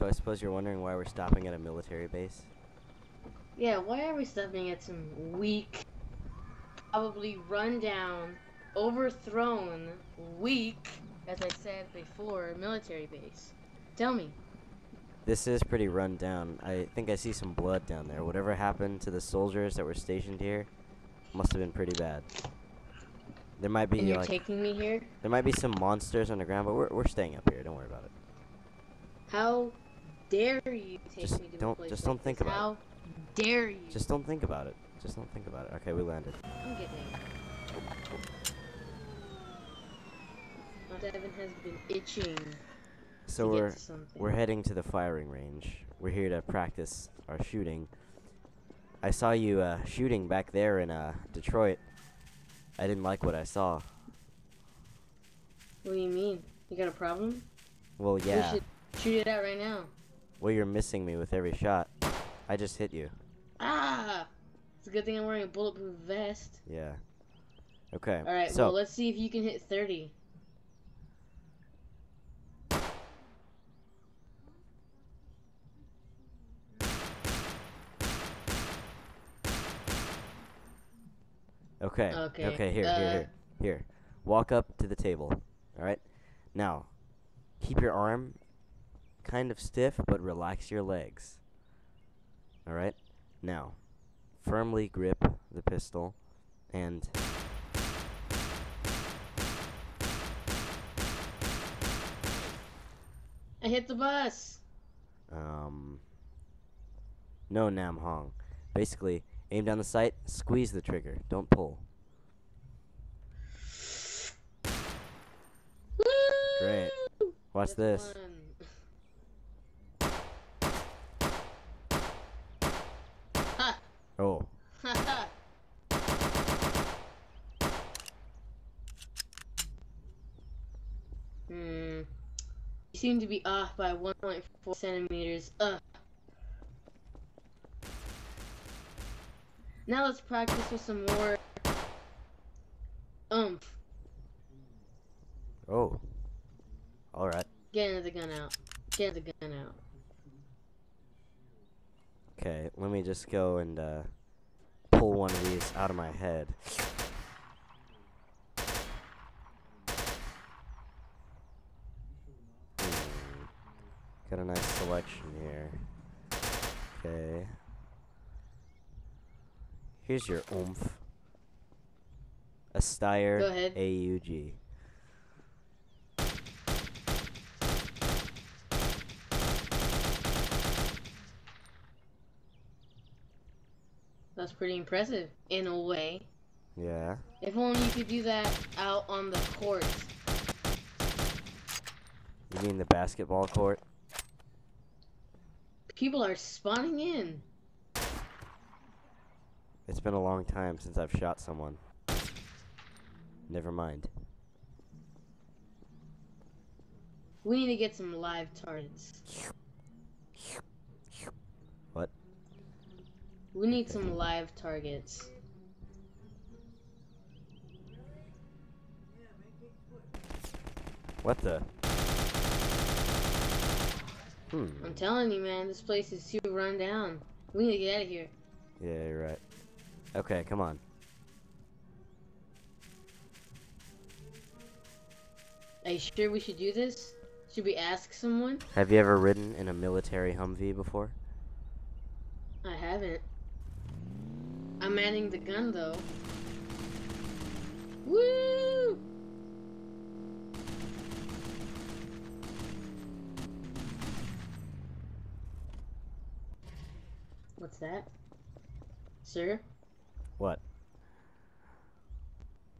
So I suppose you're wondering why we're stopping at a military base? Yeah, why are we stopping at some weak, probably run down, overthrown, weak, as I said before, military base? Tell me. This is pretty run down. I think I see some blood down there. Whatever happened to the soldiers that were stationed here must have been pretty bad. There might be And you're like taking me here? there might be some monsters underground, but we're we're staying up here. Don't worry about it. How dare you take Just me to don't- a place just don't think this? about How dare you? Just don't think about it. Just don't think about it. Okay, we landed. I'm getting. My Devin has been itching So we're we're heading to the firing range. We're here to practice our shooting. I saw you uh, shooting back there in uh, Detroit. I didn't like what I saw. What do you mean? You got a problem? Well, yeah. We should shoot it out right now. Well, you're missing me with every shot. I just hit you. Ah! It's a good thing I'm wearing a bulletproof vest. Yeah. Okay. Alright, so well, let's see if you can hit 30. okay. Okay, Okay. Here, uh, here, here, here. Walk up to the table. All right. Now, keep your arm kind of stiff, but relax your legs. All right. Now, firmly grip the pistol, and I hit the bus! um. No Nam Hong. Basically, aim down the sight, squeeze the trigger. Don't pull. Great. Watch That's this. fun. Ha! Oh. Ha ha! Hmm. You seem to be off by 1.4 centimeters. Ugh. Now let's practice with some more oomph. Oh. All right. Get the gun out. Get the gun out. Okay, let me just go and uh, pull one of these out of my head. Hmm. Got a nice selection here. Okay. Here's your oomph. A Steyr AUG. That's pretty impressive, in a way. Yeah. If only you could do that out on the court. You mean the basketball court? People are spawning in. It's been a long time since I've shot someone. Never mind. We need to get some live targets. What? We need some live targets. What the? Hmm. I'm telling you, man, this place is too run down. We need to get out of here. Yeah, you're right. Okay, come on. Are you sure we should do this? Should we ask someone? Have you ever ridden in a military Humvee before? I haven't. I'm adding the gun though. Woo! What's that? Sir? What?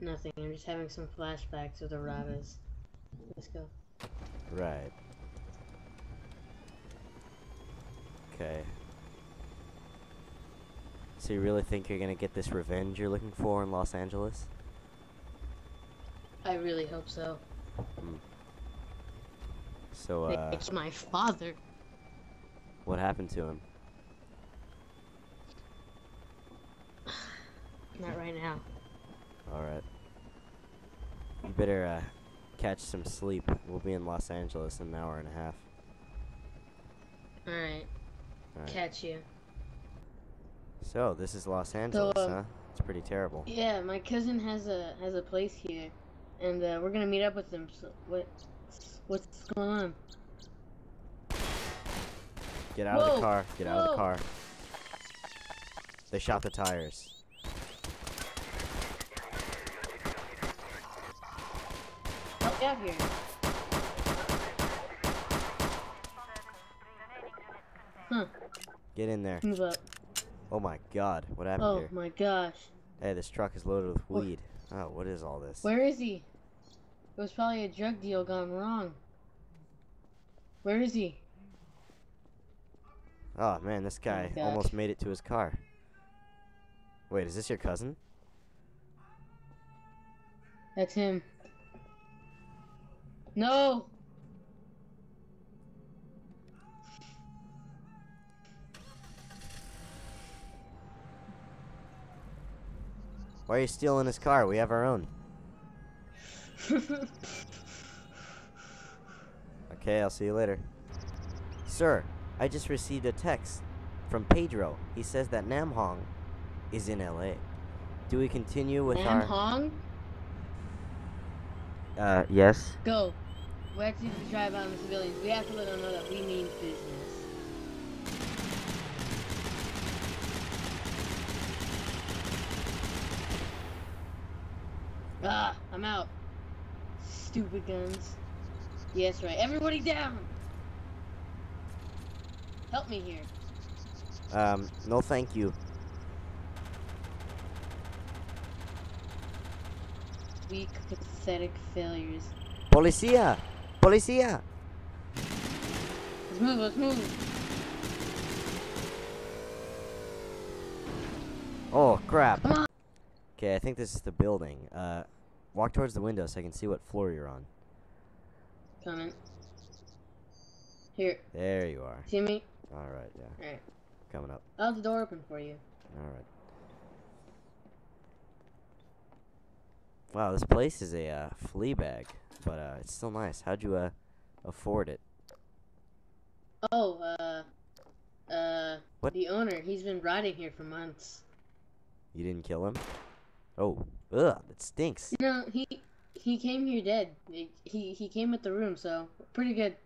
Nothing. I'm just having some flashbacks of the Ragas. Let's go. Right. Okay. So you really think you're gonna get this revenge you're looking for in Los Angeles? I really hope so. So, uh, it's my father. what happened to him? Not right now. Alright. You better, uh, catch some sleep. We'll be in Los Angeles in an hour and a half. Alright. Alright. Catch you. So this is Los Angeles, um, huh? It's pretty terrible. Yeah, my cousin has a has a place here, and uh, we're gonna meet up with him. So what what's going on? Get out of the car. Get out of the car. They shot the tires. Help out here. Huh? Get in there. Move up. Oh my god, what happened Oh here? my gosh. Hey, this truck is loaded with What? weed. Oh, what is all this? Where is he? It was probably a drug deal gone wrong. Where is he? Oh man, this oh guy gosh. almost made it to his car. Wait, is this your cousin? That's him. No! Why are you stealing his car? We have our own. Okay, I'll see you later. Sir, I just received a text from Pedro. He says that Nam Hong is in LA. Do we continue with Nam our Hong? Uh yes. Go. We have to drive out on the civilians. We have to let them know that we mean business. Ah, I'm out. Stupid guns. Yes, right. Everybody down! Help me here. Um no thank you. Weak, pathetic failures. Policia! Policia! Let's move, let's move. Oh crap. Okay, I think this is the building. Uh walk towards the window so I can see what floor you're on. Coming. Here, There you are. see me? Alright, yeah. Alright. Coming up. I'll have the door open for you. Alright. Wow, this place is a uh, flea bag, but uh, it's still nice. How'd you uh, afford it? Oh, uh, uh, What? the owner, he's been riding here for months. You didn't kill him? Oh, ugh, that stinks. You know, he, he came here dead. He, he, came with the room, so pretty good.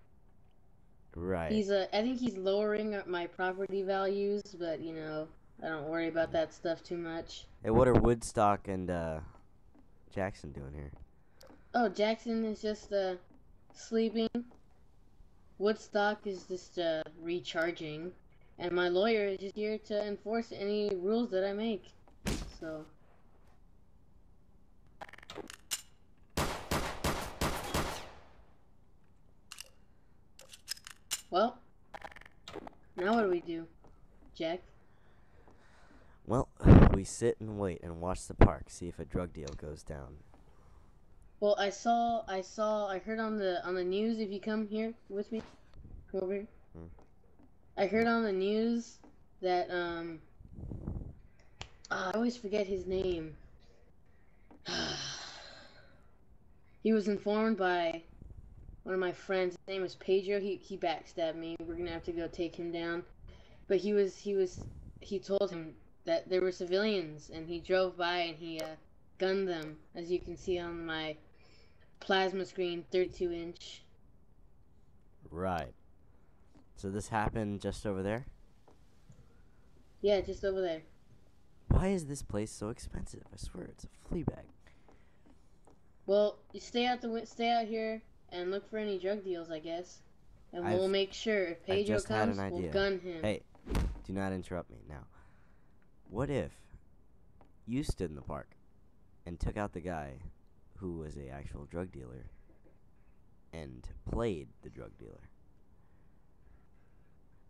Right. He's, uh, I think he's lowering my property values, but, you know, I don't worry about that stuff too much. Hey, what are Woodstock and uh, Jackson doing here? Oh, Jackson is just, uh, sleeping. Woodstock is just, uh, recharging. And my lawyer is just here to enforce any rules that I make. So. Well, now what do we do, Jack? Well, we sit and wait and watch the park, see if a drug deal goes down. Well, I saw, I saw, I heard on the on the news. If you come here with me, come over here. Hmm. I heard on the news that um, ah, I always forget his name. he was informed by one of my friends. His name is Pedro. He he backstabbed me. We're gonna have to go take him down. But he was he was he told him that there were civilians, and he drove by and he uh, gunned them, as you can see on my plasma screen, 32 inch. Right. So this happened just over there? Yeah, just over there. Why is this place so expensive? I swear it's a flea bag. Well, you stay out the stay out here and look for any drug deals, I guess. And we'll make sure if Pedro comes, we'll gun him. Hey, do not interrupt me now. What if you stood in the park and took out the guy who was a actual drug dealer and played the drug dealer?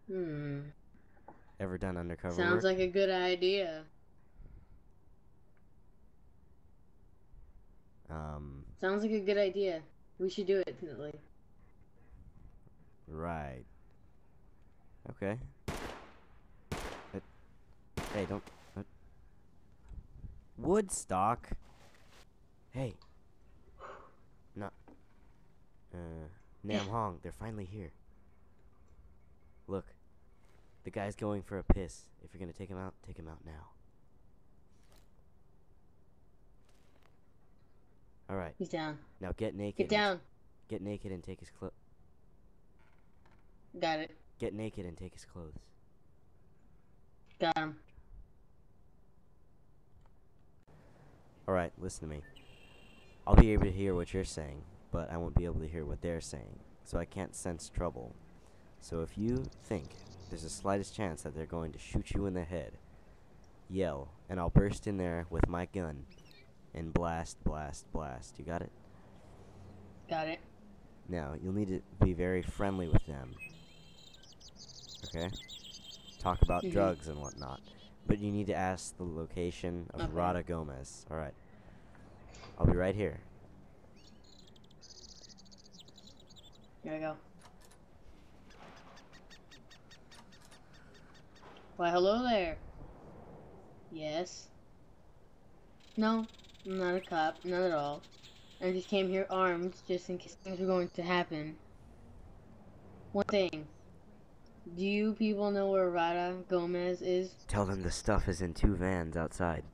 Hmm. Ever done undercover Sounds work? like a good idea. um, Sounds like a good idea. We should do it definitely. right. Okay. Hey, don't. What? Woodstock. Hey. No. Uh, Nam Hong, they're finally here. Look, The guy's going for a piss. If you're gonna take him out, take him out now. All right. He's down. Now get naked. Get down. Get naked and take his clothes. Got it. Get naked and take his clothes. Got him. Listen to me. I'll be able to hear what you're saying, but I won't be able to hear what they're saying, so I can't sense trouble. So if you think there's the slightest chance that they're going to shoot you in the head, yell, and I'll burst in there with my gun and blast, blast, blast. You got it? Got it. Now, you'll need to be very friendly with them. Okay? Talk about Mhm. drugs and whatnot. But you need to ask the location of Okay. Rada Gomez. Alright. I'll be right here. Here I go. Why, hello there. Yes. No, I'm not a cop, not at all. I just came here armed, just in case things were going to happen. One thing. Do you people know where Rada Gomez is? Tell them the stuff is in two vans outside.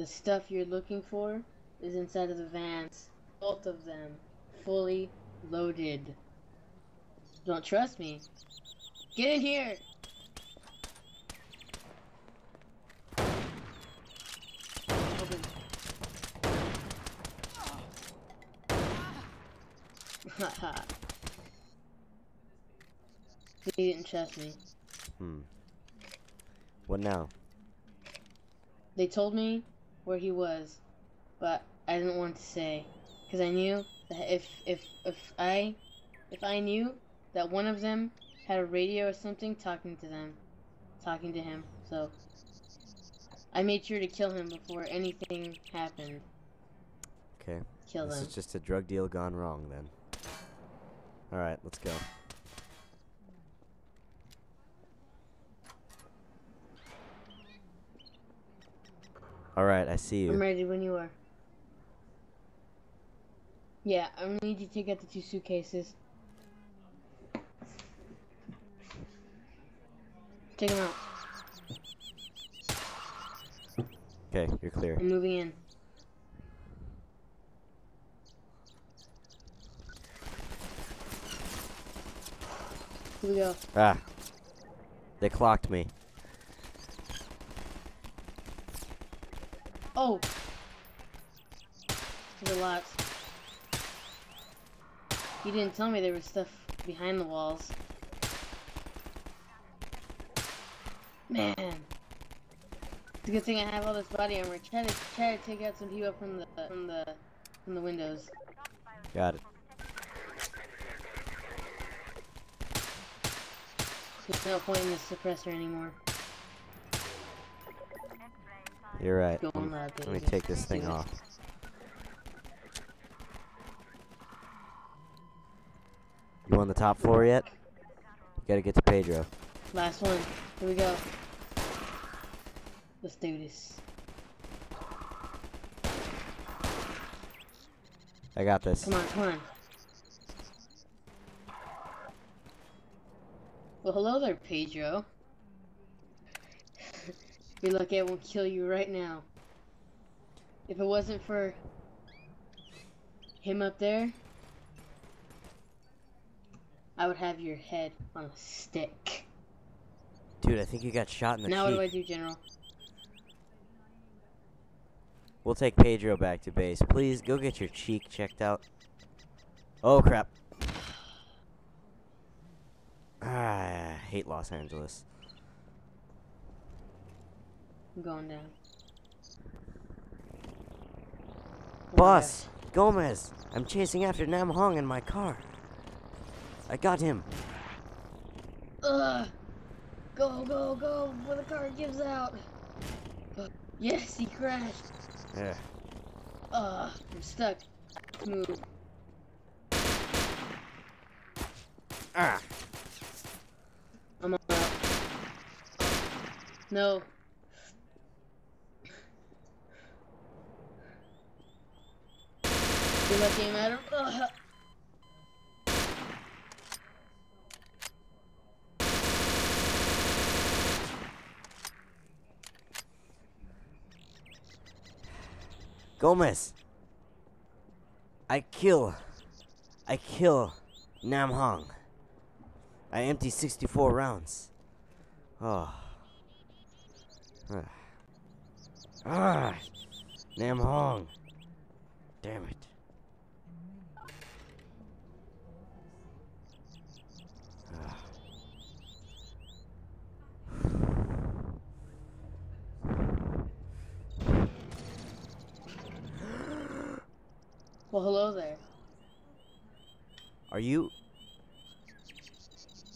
The stuff you're looking for is inside of the vans. Both of them. Fully loaded. Don't trust me? Get in here! Open. Haha. he didn't trust me. Hmm. What now? They told me where he was, but I didn't want to say because I knew that if if if I if I knew that one of them had a radio or something talking to them, talking to him, so I made sure to kill him before anything happened. Okay. Kill this them. is just a drug deal gone wrong then. Alright, let's go. Alright, I see you. I'm ready when you are. Yeah, I need you to take out the two suitcases. Take them out. Okay, you're clear. I'm moving in. Here we go. Ah. They clocked me. Oh! Lot. You didn't tell me there was stuff behind the walls. Man. It's a good thing I have all this body armor. Try to try to take out some people from the from the from the windows. Got it. There's no point in this suppressor anymore. You're right. Let me take this thing off. You on the top floor yet? You gotta get to Pedro. Last one. Here we go. Let's do this. I got this. Come on, come on. Well, hello there, Pedro. You're lucky I won't kill you right now. If it wasn't for him up there, I would have your head on a stick. Dude, I think you got shot in the now what do I do, General? We'll take Pedro back to base. Please go get your cheek checked out. Oh crap. Ah, I hate Los Angeles. I'm going down. My Boss, Gomez, I'm chasing after Nam Hong in my car. I got him. Ugh! Go, go, go before the car gives out. Yes, he crashed. Yeah. Ugh, I'm stuck. Move. Ah. I'm out. No. at him. Gomez. I kill. I kill Nam Hong. I empty 64 rounds. Oh. Ah. ah. Nam Hong. Damn it. Well, hello there. Are you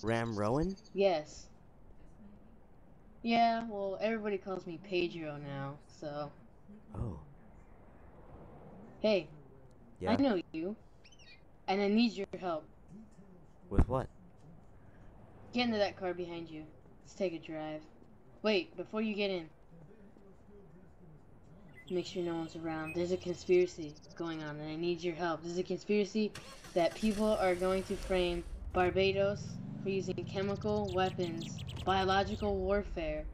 Ram Rowan? Yes. Yeah, well, everybody calls me Pedro now, so. Oh, Hey, yeah. I know you. And I need your help. With what? Get into that car behind you. Let's take a drive. Wait, before you get in. Make sure no one's around. There's a conspiracy going on, and I need your help. There's a conspiracy that people are going to frame Barbados for using chemical weapons, biological warfare,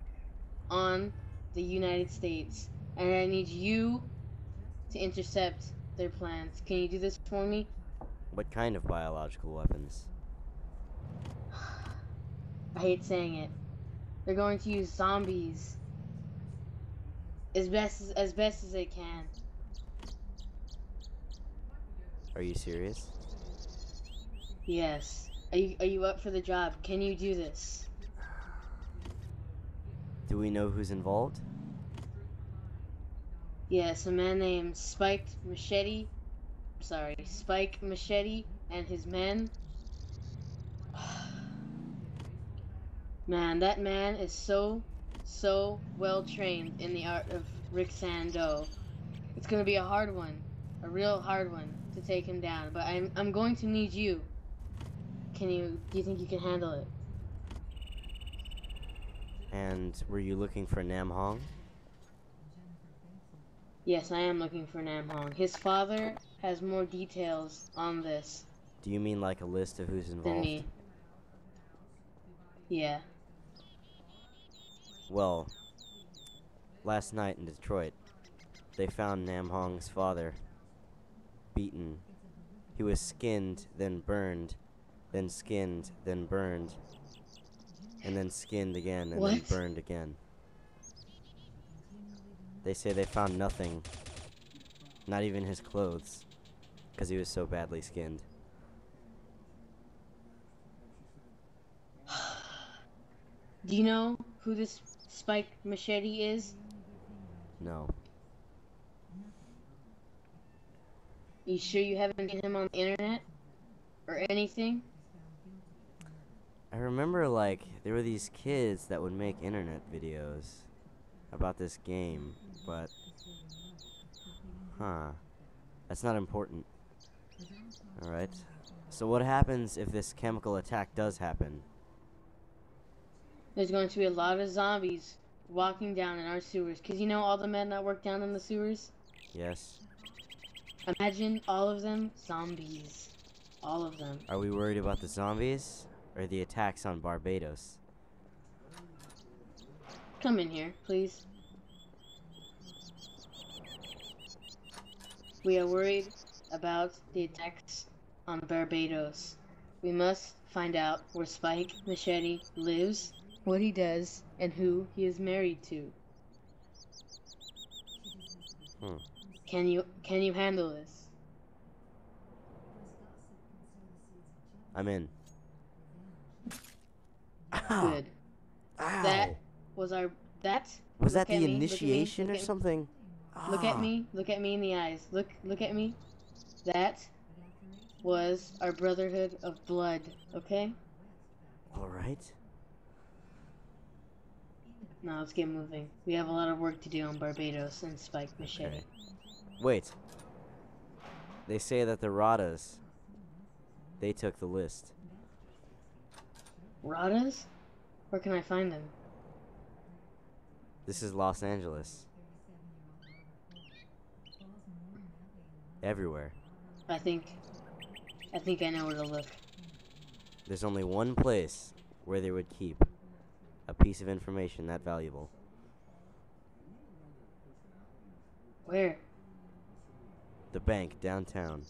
on the United States. And I need you to intercept their plans. Can you do this for me? What kind of biological weapons? I hate saying it. They're going to use zombies as best as, as best as they can. Are you serious? Yes. Are you are you up for the job? Can you do this? Do we know who's involved? Yes, a man named Spike Machete. Sorry, Spike Machete and his men. Man, that man is so, so well trained in the art of Rick Sando. It's gonna be a hard one, a real hard one to take him down. But I'm I'm going to need you. Can you? Do you think you can handle it? And were you looking for Nam Hong? Yes, I am looking for Nam Hong. His father has more details on this Do you mean like a list of who's involved? than me. Yeah. Well, last night in Detroit, they found Nam Hong's father beaten. He was skinned, then burned, then skinned, then burned, and then skinned again, and then burned again. They say they found nothing, not even his clothes, because he was so badly skinned. Do you know who this Spike Machete is? No. You sure you haven't seen him on the internet? Or anything? I remember like there were these kids that would make internet videos about this game, but huh. That's not important. All right. So what happens if this chemical attack does happen? There's going to be a lot of zombies walking down in our sewers. Cause you know all the men that work down in the sewers? Yes. Imagine all of them zombies. All of them. Are we worried about the zombies or the attacks on Barbados? Come in here, please. We are worried about the attacks on Barbados. We must find out where Spike Machete lives, what he does, and who he is married to. Hmm. Can you can you handle this? I'm in. Ow. Good. Ow. That was our that was that the me, look at me, initiation or something? Look Ah. at me. Look at me in the eyes. Look look at me. That was our brotherhood of blood, okay? All right. Now let's get moving. We have a lot of work to do on Barbados and Spike Machete. Okay. Wait. They say that the Radas, they took the list. Radas? Where can I find them? This is Los Angeles. Everywhere. I think I think I know where to look. There's only one place where they would keep a piece of information that valuable? Where? The bank downtown.